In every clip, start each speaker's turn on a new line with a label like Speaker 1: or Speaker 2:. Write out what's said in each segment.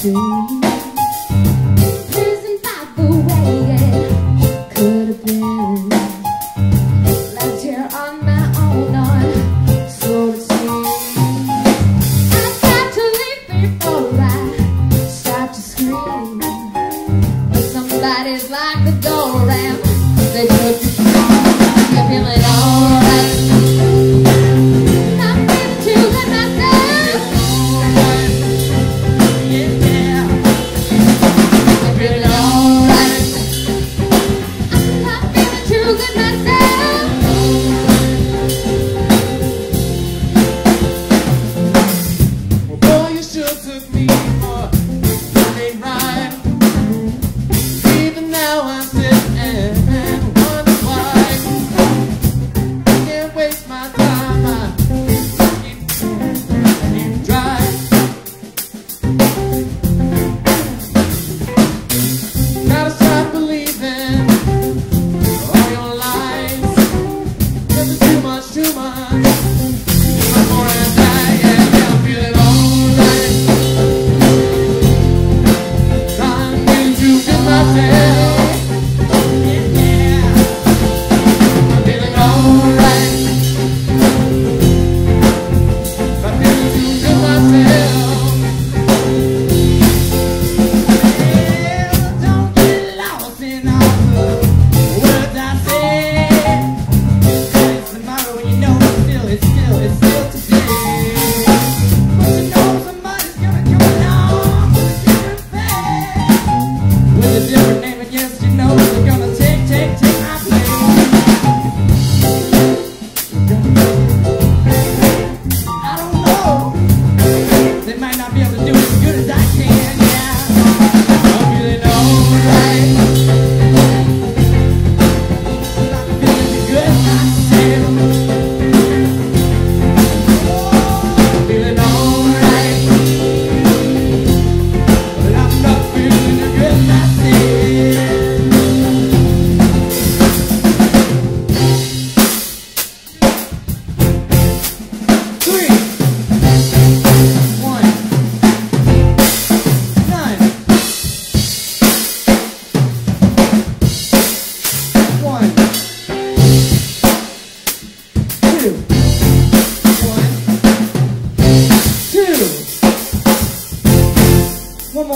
Speaker 1: sing. Isn't the way it could have been? Left here on my own, on. I got to leave before I start to scream. Somebody's locked the door and.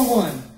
Speaker 2: one.